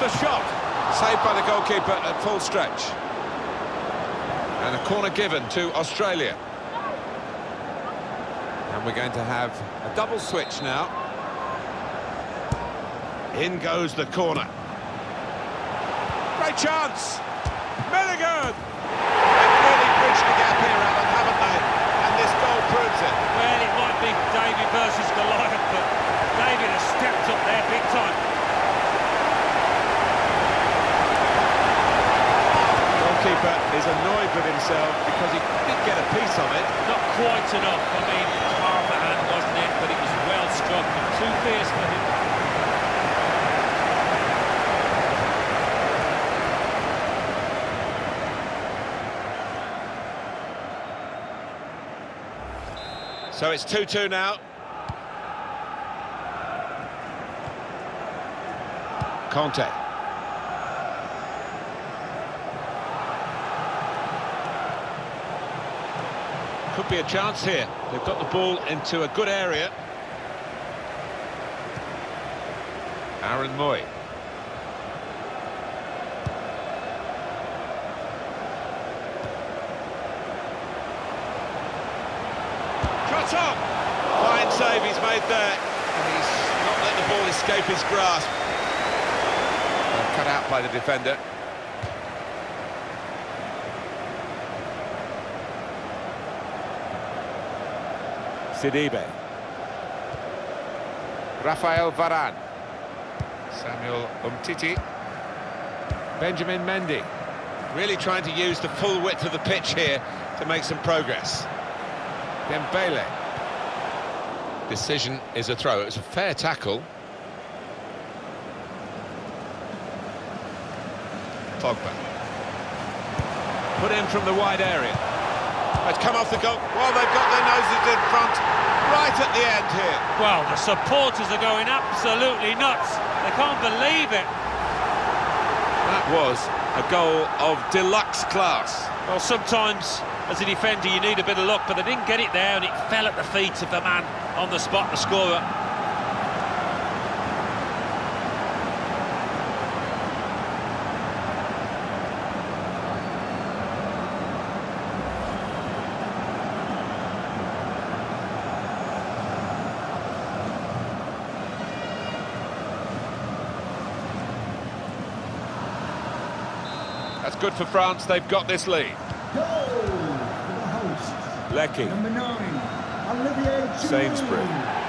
the shot. Saved by the goalkeeper at full stretch. And a corner given to Australia. And we're going to have a double switch now. In goes the corner. Great chance! Milligan! They've really bridged the gap here, Alan, haven't they? And this goal proves it. Well, it might be David versus Goliath, but David has stepped up there big time. Goalkeeper is annoyed with himself because he did get a piece of it. Not quite enough. I mean, half a hand, wasn't it? But it was well struck and too fierce for him. So it's 2-2 now. Kante. Could be a chance here. They've got the ball into a good area. Aaron Mooy. Cut on! Fine save he's made there. And he's not let the ball escape his grasp. Cut out by the defender. Sidibe. Rafael Varane. Samuel Umtiti. Benjamin Mendy. Really trying to use the full width of the pitch here to make some progress. Dembele. Decision is a throw. It was a fair tackle. Pogba. Put in from the wide area. It's come off the goal. Well, they've got their noses in front right at the end here. Well, the supporters are going absolutely nuts. They can't believe it. That was a goal of deluxe class. Well, sometimes as a defender you need a bit of luck, but they didn't get it there and it fell at the feet of the man on the spot, the scorer. That's good for France. They've got this lead. Goal for the host. Leckie. Number nine, Olivier Giroud. Sainsbury.